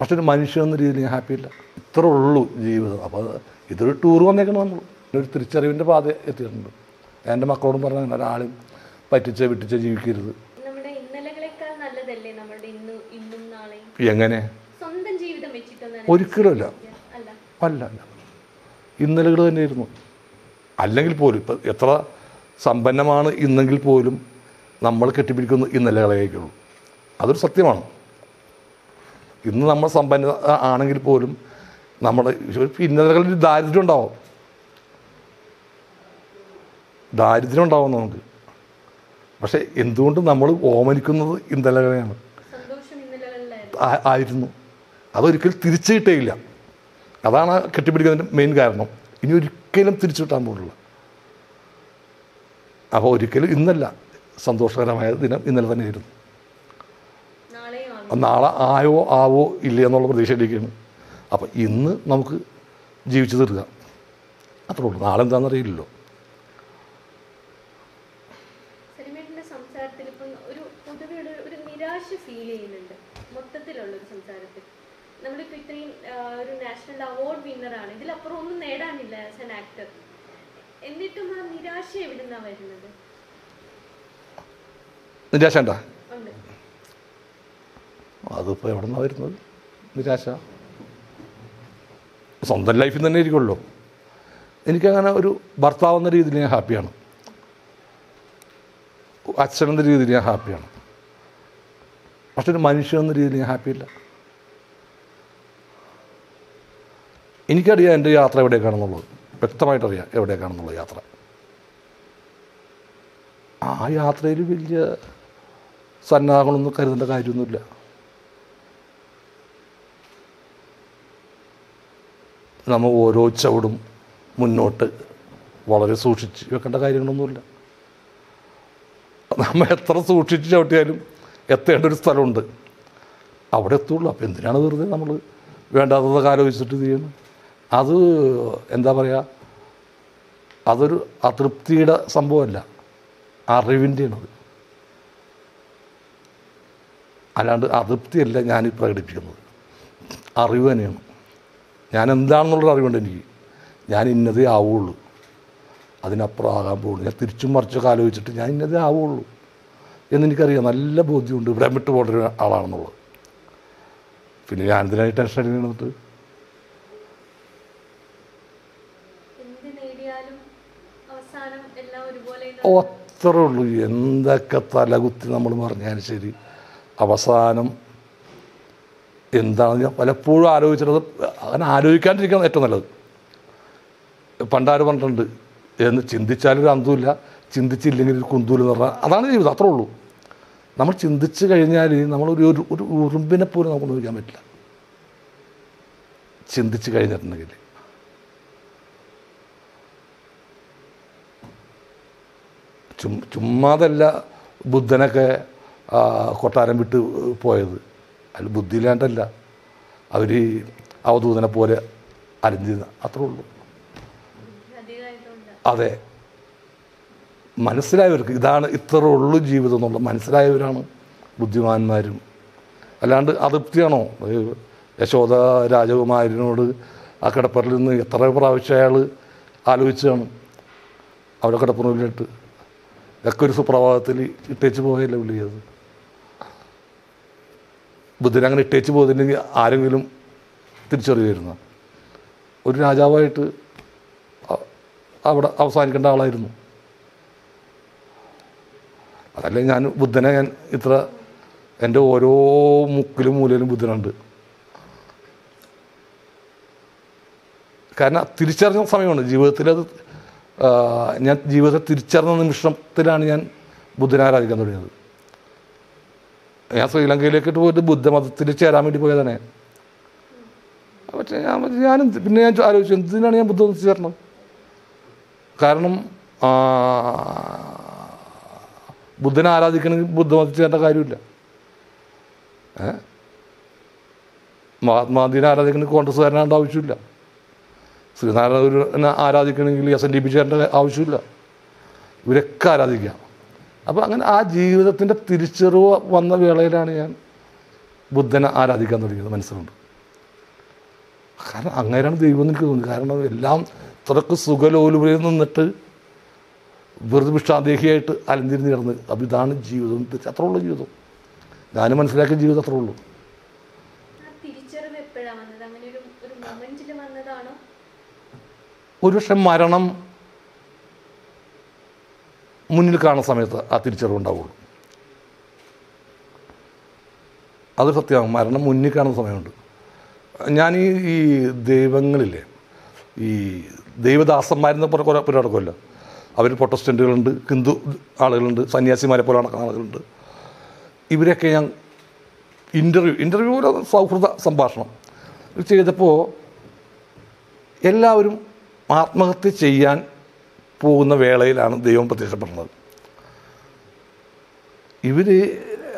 പക്ഷെ ഒരു മനുഷ്യൻ എന്ന രീതിയിൽ ഞാൻ ഹാപ്പിയില്ല ഇത്രേ ഉള്ളൂ ജീവിതം. അപ്പോൾ അത് ഇതൊരു ടൂർ വന്നേക്കണം നമ്മൾ ഒരു തിരിച്ചറിവിന്റെ പാത എത്തിയിട്ടുണ്ട്. എന്റെ മക്കളോടും പറഞ്ഞാൽ ഒരാളും പറ്റിച്ച് വിട്ടിച്ച് ജീവിക്കരുത്. എങ്ങനെ? ഒരിക്കലുമല്ല അല്ല. അല്ല. ഇന്നലകൾ തന്നെയായിരുന്നു. അല്ലെങ്കിൽ പോലും ഇപ്പം എത്ര സമ്പന്നമാണ് ഇന്നെങ്കിൽ പോലും നമ്മൾ കെട്ടിപ്പിടിക്കുന്ന ഇന്നലകളേക്കുള്ളൂ അതൊരു സത്യമാണ്. ഇന്ന് നമ്മൾ സമ്പന്ന ആണെങ്കിൽ പോലും നമ്മുടെ ഇന്നലകളിൽ ദാരിദ്ര്യം ഉണ്ടാവും. ദാരിദ്ര്യം ഉണ്ടാവും നമുക്ക്. പക്ഷേ എന്തുകൊണ്ട് നമ്മൾ ഓമനിക്കുന്നത് ഇന്നലകളെയാണ്? ആയിരുന്നു. അതൊരിക്കലും തിരിച്ചു കിട്ടേയില്ല. അതാണ് കെട്ടിപ്പിടിക്കുന്നതിന്റെ മെയിൻ കാരണം. ഇനി ഒരിക്കലും തിരിച്ചു കിട്ടാൻ പോകുന്നില്ല അപ്പോൾ ഒരിക്കലും ഇന്നല്ല സന്തോഷകരമായ ദിനം ഇന്നലെ തന്നെയായിരുന്നു. നാളെ ആയോ ആവോ ഇല്ല എന്നുള്ള പ്രതീക്ഷയിലേക്കാണ് അപ്പം ഇന്ന് നമുക്ക് ജീവിച്ചു തീർക്കുക. അത്രേ ഉള്ളൂ. നാളെ എന്താണെന്നറിയില്ലല്ലോ നമ്മളിപ്പോൾ ഇത്രയും ഒരു നാഷണൽ അവാർഡ് വിന്നറാണ് ഇതിലപ്പുറം ഒന്നും നേടാനില്ല ആസ് ആൻ ആക്ടർ എന്നിട്ടും ആ നിരാശ എവിടുന്നാ വരുന്നത്? നിരാശ ഉണ്ട് അതിപ്പോൾ എവിടെ നിന്നാണ് വരുന്നത്? നിരാശ. സ്വന്തം ലൈഫിൽ തന്നെ ഇരിക്കുമല്ലോ എനിക്കങ്ങനെ ഒരു ഭർത്താവ് എന്ന രീതിയിൽ ഞാൻ ഹാപ്പിയാണ് അച്ഛൻ എന്ന രീതിയിൽ ഞാൻ ഹാപ്പിയാണ് പക്ഷെ ഒരു മനുഷ്യൻ എന്ന രീതിയിൽ ഞാൻ ഹാപ്പിയില്ല എനിക്കറിയാം എന്റെ യാത്ര എവിടേക്കാണെന്നുള്ളത്. വ്യക്തമായിട്ടറിയാം എവിടേക്കാണെന്നുള്ളത് യാത്ര. ആ യാത്രയിൽ വലിയ സന്നാഹങ്ങളൊന്നും കരുതേണ്ട കാര്യമൊന്നുമില്ല. നമ്മൾ ഓരോ ചവിടും മുന്നോട്ട് വളരെ സൂക്ഷിച്ച് വെക്കേണ്ട കാര്യങ്ങളൊന്നുമില്ല. നമ്മൾ എത്ര സൂക്ഷിച്ച് ചവിട്ടിയാലും എത്തേണ്ട ഒരു സ്ഥലമുണ്ട്. അവിടെ എത്തുള്ളൂ. അപ്പോൾ എന്തിനാണ് വെറുതെ നമ്മൾ വേണ്ടാത്തത് ആലോചിച്ചിട്ട് ചെയ്യുന്നത്? അത് എന്താ പറയുക അതൊരു അതൃപ്തിയുടെ സംഭവമല്ല. അറിവിന്റെയാണത് അല്ലാണ്ട് അതൃപ്തിയല്ല ഞാൻ പ്രകടിപ്പിക്കുന്നത്. അറിവ് തന്നെയാണ്. ഞാൻ എന്താണെന്നുള്ളൊരു അറിവുണ്ട് എനിക്ക്. ഞാൻ ഇന്നതേ ആവുള്ളൂ. അതിനപ്പുറം ആകാൻ പോകുള്ളൂ ഞാൻ തിരിച്ചും മറിച്ചൊക്കെ ആലോചിച്ചിട്ട് ഞാൻ ഇന്നതേ ആവുള്ളൂ എന്നെനിക്കറിയാം. നല്ല ബോധ്യമുണ്ട്. ഇവിടെ വിട്ട് പോകേണ്ട ഒരു ആളാണെന്നുള്ളത്. പിന്നെ ഞാൻ എന്തിനായി ടെൻഷൻ എല്ലാം ഒരുപോലെ അത്രേ ഉള്ളൂ. എന്തൊക്കെ തലകുത്തി നമ്മൾ പറഞ്ഞാലും ശരി. അവസാനം എന്താണെന്ന് ഞാൻ പലപ്പോഴും ആലോചിച്ചിട്ടത് അങ്ങനെ ആലോചിക്കാണ്ടിരിക്കണം ഏറ്റവും നല്ലത്. പണ്ടാര് പറഞ്ഞിട്ടുണ്ട് എന്ന് ചിന്തിച്ചാലൊരു അന്തമില്ല ചിന്തിച്ചില്ലെങ്കിൽ ഒരു കുന്തൂൽ എന്ന് പറഞ്ഞാൽ അതാണ് ജീവിതം അത്രേ ഉള്ളൂ. നമ്മൾ ചിന്തിച്ച് കഴിഞ്ഞാൽ നമ്മളൊരു ഒരു ഒരു ഉറുമ്പിനെ പോലും നമുക്ക് നോക്കാൻ പറ്റില്ല. ചിന്തിച്ച് കഴിഞ്ഞിട്ടുണ്ടെങ്കിൽ. ചുമ്മാതല്ല ബുദ്ധനൊക്കെ കൊട്ടാരം വിട്ട് പോയത്. അതിൽ ബുദ്ധിയില്ലാണ്ടല്ല. അവർ അവധൂതനെ പോലെ അലഞ്ഞിരുന്ന അത്രേ ഉള്ളൂ. അതെ. മനസ്സിലായവർക്ക് ഇതാണ് ഇത്ര ഉള്ളു ജീവിതം എന്നുള്ള മനസ്സിലായവരാണ് ബുദ്ധിമാന്മാരും. അല്ലാണ്ട് അതൃപ്തിയാണോ? യശോദ രാജകുമാരനോട് ആ കിടപ്പറിൽ നിന്ന് എത്ര പ്രാവശ്യം അയാൾ ആലോചിച്ചാണ് അവിടെ കിടപ്പുറയിലിട്ട്. ഒക്കെ ഒരു സുപ്രഭാതത്തിൽ ഇട്ടേച്ച് പോയല്ലേ പുള്ളി ചെയ്തത് ബുദ്ധൻ അങ്ങനെ ഇട്ടേച്ച് പോകുന്നില്ലെങ്കിൽ ആരെങ്കിലും തിരിച്ചറിയുമായിരുന്നു? ഒരു രാജാവായിട്ട് അവിടെ അവസാനിക്കേണ്ട ആളായിരുന്നു. അതല്ലേ ഞാൻ ബുദ്ധനെ ഞാൻ ഇത്ര എന്റെ ഓരോ മുക്കിലും മൂലയിലും ബുദ്ധനുണ്ട്. കാരണം തിരിച്ചറിഞ്ഞ സമയമാണ്. ജീവിതത്തിൽ അത് ഞാൻ ജീവിതത്തെ തിരിച്ചറിഞ്ഞ നിമിഷത്തിലാണ് ഞാൻ ബുദ്ധനെ ആരാധിക്കാൻ തുടങ്ങിയത്. ഞാൻ ശ്രീലങ്കയിലേക്ക് പോയിട്ട് ബുദ്ധമതത്തിൽ ചേരാൻ വേണ്ടി പോയതാണ്. പക്ഷേ ഞാൻ ഞാൻ പിന്നെ ഞാൻ ആലോചിച്ചു എന്തിനാണ് ഞാൻ ബുദ്ധമതത്തിൽ ചേരണം? കാരണം ബുദ്ധനെ ആരാധിക്കണമെങ്കിൽ ബുദ്ധമതത്തിൽ ചേരേണ്ട കാര്യമില്ല. മഹാത്മാഗാന്ധിനെ ആരാധിക്കണമെങ്കിൽ കോൺഗ്രസ്സുകാരനാണ്ട് ആവശ്യമില്ല. ശ്രീനാരായണ ഗുരുവിനെ ആരാധിക്കണമെങ്കിൽ എസ് എൻ ഡി പി ചേരേണ്ട ആവശ്യമില്ല. ഇവരൊക്കെ ആരാധിക്കാം അപ്പോൾ അങ്ങനെ ആ ജീവിതത്തിന്റെ തിരിച്ചറിവ് വന്ന വേളയിലാണ് ഞാൻ ബുദ്ധനെ ആരാധിക്കാൻ തുടങ്ങിയത് മനസ്സിലുണ്ട്. കാരണം അങ്ങനെയാണ് ദൈവം എന്ന് എനിക്ക് തോന്നുന്നത്. കാരണം എല്ലാം ഇത്രക്ക് സുഖലോലുപയിൽ നിന്നിട്ട് വെറുതെ വിഷാദേഹിയായിട്ട് അലഞ്ഞിരുന്ന് കിടന്ന്. അപ്പം ഇതാണ് ജീവിതം. അത്ര ഉള്ള ജീവിതം. ഞാൻ മനസ്സിലാക്കിയ ജീവിതം അത്ര ഉള്ളൂ. ഒരു ഒരുപക്ഷെ മരണം മുന്നിൽ കാണുന്ന സമയത്ത് ആ തിരിച്ചറിവുണ്ടാവുള്ളൂ. അത് സത്യമാണ് മരണം മുന്നിൽ കാണുന്ന സമയമുണ്ട്. ഞാൻ ഈ ഈ ദൈവങ്ങളില്ലേ ഈ ദൈവദാസന്മാരെന്ന് പറഞ്ഞ കുറേ പേര് നടക്കുമല്ലോ. അവർ പ്രൊട്ടസ്റ്റന്റുകളുണ്ട് ഹിന്ദു ആളുകളുണ്ട് സന്യാസിമാരെ പോലെ ആളുകളുണ്ട്. ഇവരെയൊക്കെ ഞാൻ ഇന്റർവ്യൂ ഇന്റർവ്യൂ ഒരു സൗഹൃദ സംഭാഷണം ചെയ്തപ്പോൾ എല്ലാവരും ആത്മഹത്യ ചെയ്യാൻ പോകുന്ന വേളയിലാണ് ദൈവം പ്രത്യക്ഷപ്പെടുന്നത്. ഇവർ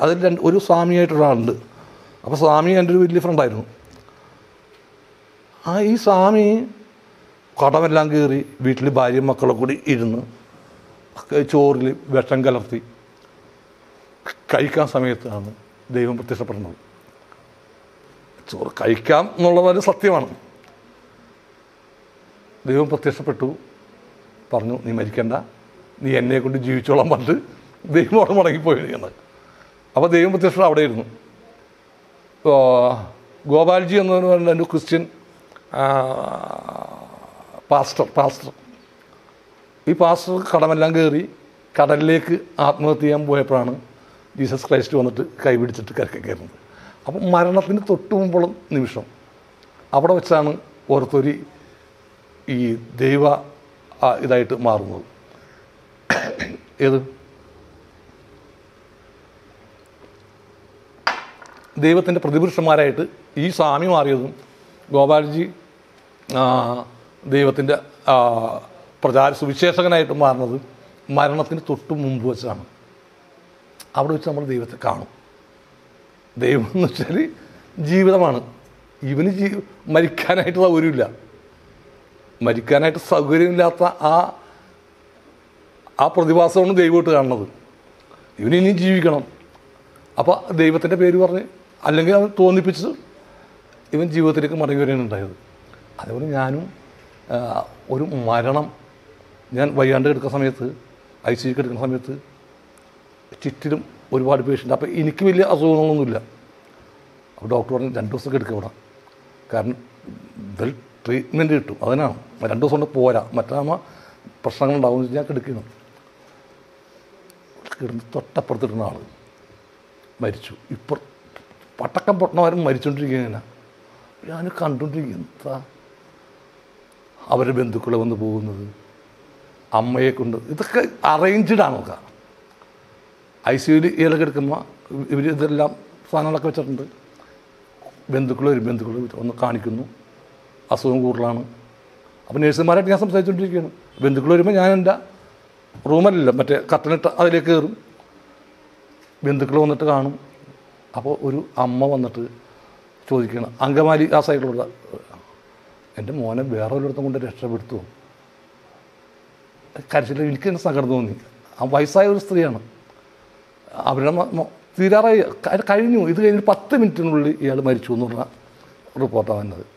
അതിൽ രണ്ട് ഒരു സ്വാമിയായിട്ടൊരാളുണ്ട് അപ്പോൾ സ്വാമി എന്റെ ഒരു വലിയ ഫ്രണ്ടായിരുന്നു ആ ഈ സ്വാമി കടമെല്ലാം കയറി വീട്ടിൽ ഭാര്യയും മക്കളെ കൂടി ഇരുന്ന് ചോറിൽ വിഷം കലർത്തി കഴിക്കാൻ സമയത്താണ് ദൈവം പ്രത്യക്ഷപ്പെടുന്നത്. ചോറ് കഴിക്കാം എന്നുള്ളത് സത്യമാണ്. ദൈവം പ്രത്യക്ഷപ്പെട്ടു. പറഞ്ഞു നീ മരിക്കണ്ട. നീ എന്നെ കൊണ്ട് ജീവിച്ചോളാൻ പറഞ്ഞിട്ട് ദൈവം അവിടെ എന്നത് അപ്പോൾ ദൈവം പ്രത്യക്ഷം അവിടെ ഇരുന്നു. ആ, ഗോപാൽജി എന്ന് പറഞ്ഞ ഒരു ക്രിസ്ത്യൻ പാസ്റ്റർ പാസ്റ്റർ. ഈ പാസ്റ്റർ കടമെല്ലാം കയറി കടലിലേക്ക് ആത്മഹത്യ ചെയ്യാൻ പോയപ്പോഴാണ് ജീസസ് ക്രൈസ്റ്റ് വന്നിട്ട് കൈപിടിച്ചിട്ട് കരക്ക് കയറുന്നത്. അപ്പം മരണത്തിന് തൊട്ട് മുമ്പുള്ള നിമിഷം അവിടെ വെച്ചാണ് ഓരോരുത്തരി ഈ ദൈവ ആ, ഇതായിട്ട് മാറുന്നത്. ഏത്? ദൈവത്തിന്റെ പ്രതിപുരുഷന്മാരായിട്ട് ഈ സ്വാമി മാറിയതും ഗോപാൽജി ദൈവത്തിന്റെ പ്രചാര സുവിശേഷകനായിട്ട് മാറുന്നത് മരണത്തിന് തൊട്ട് മുമ്പ് വെച്ചാണ്. അവിടെ വെച്ച് നമ്മൾ ദൈവത്തെ കാണും. ദൈവം എന്ന് വെച്ചാൽ ജീവിതമാണ്. ഇവന് ജീ മരിക്കാനായിട്ട് സൗകര്യമില്ല മരിക്കാനായിട്ട് സൗകര്യമില്ലാത്ത ആ ആ പ്രതിഭാസമാണ് ദൈവമായിട്ട് കാണുന്നത്. ഇവന് ഇനി ജീവിക്കണം. അപ്പോൾ ദൈവത്തിന്റെ പേര് പറഞ്ഞ് അല്ലെങ്കിൽ അത് തോന്നിപ്പിച്ച് ഇവൻ ജീവിതത്തിലേക്ക് മടങ്ങി വരികയാണ് ഉണ്ടായത്. അതേപോലെ ഞാനും ഒരു മരണം ഞാൻ വയ്യാണ്ട് കിടക്കുന്ന സമയത്ത് ഐ സി എടുക്കുന്ന സമയത്ത് ചുറ്റിലും ഒരുപാട് പേഷ്യന്റ് അപ്പോൾ എനിക്ക് വലിയ അസുഖങ്ങളൊന്നുമില്ല. അപ്പോൾ ഡോക്ടർ പറഞ്ഞു രണ്ട് ദിവസം എടുക്കുക ഇവിടെ. കാരണം ഇതിൽ ട്രീറ്റ്മെന്റ് കിട്ടും. അതിനാണ് രണ്ട് ദിവസം കൊണ്ട് പോരാ. മറ്റാകുമ്പോൾ പ്രശ്നങ്ങളുണ്ടാവും ഉണ്ടാകുമെന്ന് വെച്ച് ഞാൻ കിടക്കണം കിടന്ന് തൊട്ടപ്പുറത്തിടുന്ന ആൾ മരിച്ചു. ഇപ്പം പട്ടക്കം പൊട്ടണവരും മരിച്ചുകൊണ്ടിരിക്കുകയാണ് ഞാൻ കണ്ടുകൊണ്ടിരിക്കുക എന്താ? അവരുടെ ബന്ധുക്കളെ വന്ന് പോകുന്നത്. അമ്മയെ കൊണ്ട് ഇതൊക്കെ അറേഞ്ച്ഡ് ആണ് നോക്കുക ഐ സി യുയിൽ ഇലക്കെ എടുക്കുമ്പോൾ ഇവർ ഇതെല്ലാം സാധനങ്ങളൊക്കെ വെച്ചിട്ടുണ്ട്. ബന്ധുക്കൾ വരും. ബന്ധുക്കൾ ഒന്ന് കാണിക്കുന്നു. അസുഖം കൂടുതലാണ്. അപ്പോൾ നേഴ്സുമാരായിട്ട് ഞാൻ സംസാരിച്ചുകൊണ്ടിരിക്കുകയാണ് ബന്ധുക്കൾ വരുമ്പോൾ ഞാൻ എന്റെ റൂമല്ലല്ലോ മറ്റേ കട്ടനിട്ട് അതിലേക്ക് കയറും. ബന്ധുക്കൾ വന്നിട്ട് കാണും. അപ്പോൾ ഒരു അമ്മ വന്നിട്ട് ചോദിക്കണം അങ്കമാലി ആ സൈഡിലുള്ള എന്റെ മോനെ വേറെ ഒരിടത്തും കൊണ്ട് രക്ഷപ്പെടുത്തുമോ കരച്ചിൽ എനിക്ക് തന്നെ സങ്കടം തോന്നി. ആ വയസ്സായ ഒരു സ്ത്രീയാണ്. അവരുടെ തീരാറായി. കഴിഞ്ഞു. ഇത് കഴിഞ്ഞ് പത്ത് മിനിറ്റിനുള്ളിൽ ഇയാൾ മരിച്ചു എന്ന് പറഞ്ഞ റിപ്പോർട്ടാണ് വന്നത്.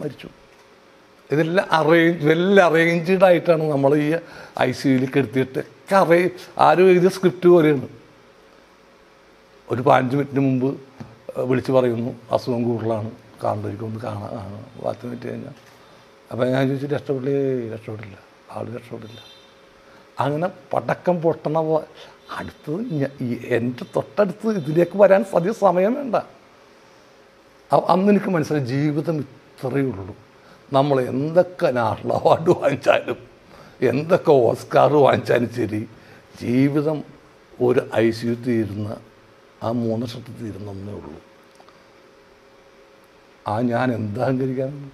മരിച്ചു. ഇതെല്ലാം അറേഞ്ച് വെൽ അറേഞ്ച്ഡ് ആയിട്ടാണ് നമ്മൾ ഈ ഐ സി കെടുത്തിയിട്ട് ഒക്കെ അറേ ആരും എഴുതിയ സ്ക്രിപ്റ്റ് പോലെയാണ് ഒരു പതിനഞ്ച് മിനിറ്റിന് മുമ്പ് വിളിച്ച് പറയുന്നു അസുഖം കൂടുതലാണ് കാണുന്നവർക്ക് ഒന്ന് കാണാൻ കാണാം പത്ത് മിനിറ്റ് കഴിഞ്ഞാൽ അപ്പോൾ ഞാൻ ചോദിച്ചു രക്ഷപ്പെടില്ലേ രക്ഷപ്പെടില്ല ആൾ രക്ഷപ്പെടില്ല അങ്ങനെ പടക്കം പൊട്ടണ പോ അടുത്തത് എന്റെ തൊട്ടടുത്ത് ഇതിലേക്ക് വരാൻ അധികം സമയം വേണ്ട. അന്ന് എനിക്ക് മനസ്സിലായി ജീവിതം ഇത്രയേ ഉള്ളൂ. നമ്മൾ എന്തൊക്കെ നാഷണൽ അവാർഡ് വാങ്ങിച്ചാലും എന്തൊക്കെ ഓസ്കാർ വാങ്ങിച്ചാലും ശരി ജീവിതം ഒരു ഐ സി യു തീരുന്ന ആ മൂന്ന് വർഷത്തിൽ തീരുന്നേ ഉള്ളൂ. ആ ഞാൻ എന്ത് അഹങ്കരിക്കാനാണ്?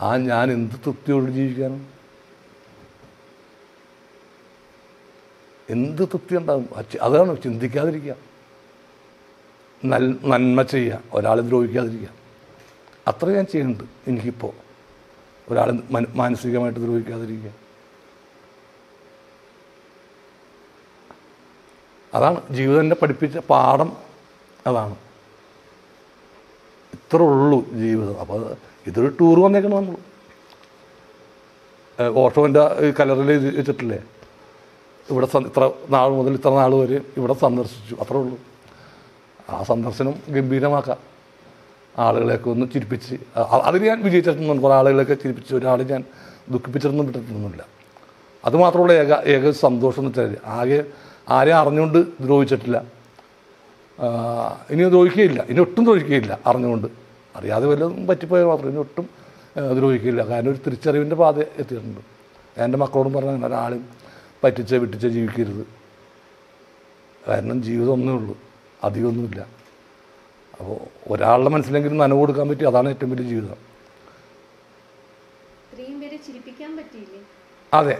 ആ ഞാൻ എന്ത് തൃപ്തിയോട് ജീവിക്കാനാണ്? എന്ത് തൃപ്തി ഉണ്ടാകും അതാണ് ചിന്തിക്കാതിരിക്കുക. നന്മ ചെയ്യുക. ഒരാളെ ദ്രോഹിക്കാതിരിക്കുക. അത്ര ഞാൻ ചെയ്യുന്നുണ്ട് എനിക്കിപ്പോൾ ഒരാൾ മന- മാനസികമായിട്ട് ദ്രോഹിക്കാതിരിക്കുക. അതാണ് ജീവിതം എന്നെ പഠിപ്പിച്ച പാഠം അതാണ്. ഇത്ര ഉള്ളൂ ജീവിതം. അപ്പോൾ ഇതൊരു ടൂർ വന്നേക്കണം നമ്മൾ ഓട്ടോന്റെ കലറിൽ വെച്ചിട്ടില്ലേ? ഇവിടെ ഇത്ര നാൾ മുതൽ ഇത്ര നാൾ വരെ ഇവിടെ സന്ദർശിച്ചു. അത്രേ ഉള്ളൂ. ആ സന്ദർശനം ഗംഭീരമാക്കാം. ആളുകളെയൊക്കെ ഒന്ന് ചിരിപ്പിച്ച് അതിൽ ഞാൻ വിജയിച്ചിട്ടൊന്നും കുറേ ആളുകളെയൊക്കെ ചിരിപ്പിച്ച് ഒരാളെ ഞാൻ ദുഃഖിപ്പിച്ചിട്ടൊന്നും വിട്ടിട്ടൊന്നുമില്ല. അതുമാത്രമുള്ള ഏക ഏക സന്തോഷം എന്ന് വെച്ചാൽ ആകെ ആരെയും അറിഞ്ഞുകൊണ്ട് ദ്രോഹിച്ചിട്ടില്ല. ഇനി ദ്രോഹിക്കുകയില്ല. ഇനി ഒട്ടും ദ്രോഹിക്കുകയില്ല അറിഞ്ഞുകൊണ്ട്. അറിയാതെ വല്ലതും പറ്റിപ്പോയാൽ മാത്രം ഇനി ഒട്ടും ദ്രോഹിക്കില്ല കാരണം ഒരു തിരിച്ചറിവിന്റെ പാത എത്തിയിട്ടുണ്ട്. എന്റെ മക്കളോടും പറഞ്ഞ ഒരാളും പറ്റിച്ച് വിട്ടിച്ച് ജീവിക്കരുത്. കാരണം ജീവിതം ഒന്നേ ഉള്ളൂ. അധികമൊന്നുമില്ല അപ്പോൾ ഒരാളുടെ മനസ്സിലെങ്കിലും നനവ് കൊടുക്കാൻ പറ്റി അതാണ് ഏറ്റവും വലിയ ജീവിതം. അതെ.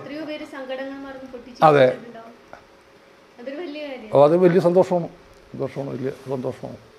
അതെ. അത് വലിയ സന്തോഷമാണ്. സന്തോഷമാണ് വലിയ സന്തോഷമാണ്.